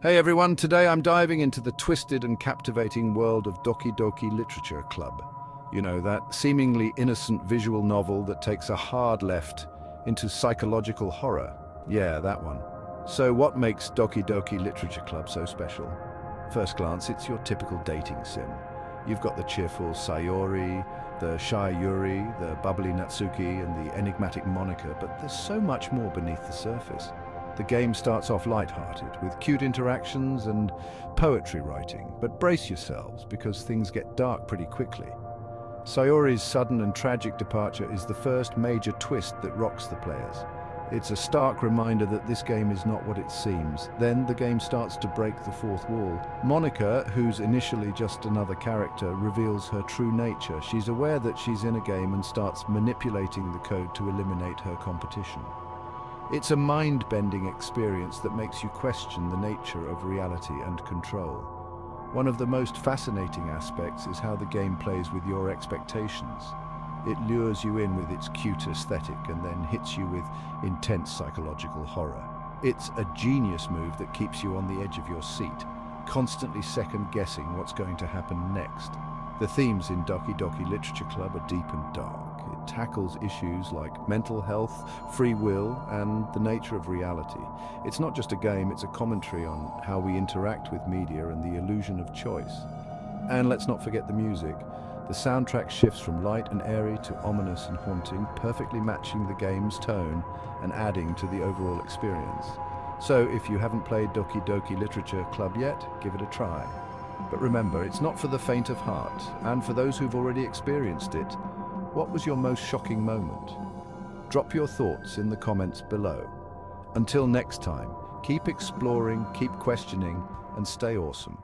Hey everyone, today I'm diving into the twisted and captivating world of Doki Doki Literature Club. You know, that seemingly innocent visual novel that takes a hard left into psychological horror. Yeah, that one. So what makes Doki Doki Literature Club so special? First glance, it's your typical dating sim. You've got the cheerful Sayori, the shy Yuri, the bubbly Natsuki, and the enigmatic Monika, but there's so much more beneath the surface. The game starts off light-hearted, with cute interactions and poetry writing, but brace yourselves, because things get dark pretty quickly. Sayori's sudden and tragic departure is the first major twist that rocks the players. It's a stark reminder that this game is not what it seems. Then the game starts to break the fourth wall. Monika, who's initially just another character, reveals her true nature. She's aware that she's in a game and starts manipulating the code to eliminate her competition. It's a mind-bending experience that makes you question the nature of reality and control. One of the most fascinating aspects is how the game plays with your expectations. It lures you in with its cute aesthetic and then hits you with intense psychological horror. It's a genius move that keeps you on the edge of your seat, constantly second-guessing what's going to happen next. The themes in Doki Doki Literature Club are deep and dark. It tackles issues like mental health, free will, and the nature of reality. It's not just a game, it's a commentary on how we interact with media and the illusion of choice. And let's not forget the music. The soundtrack shifts from light and airy to ominous and haunting, perfectly matching the game's tone and adding to the overall experience. So if you haven't played Doki Doki Literature Club yet, give it a try. But remember, it's not for the faint of heart, and for those who've already experienced it, what was your most shocking moment? Drop your thoughts in the comments below. Until next time, keep exploring, keep questioning, and stay awesome.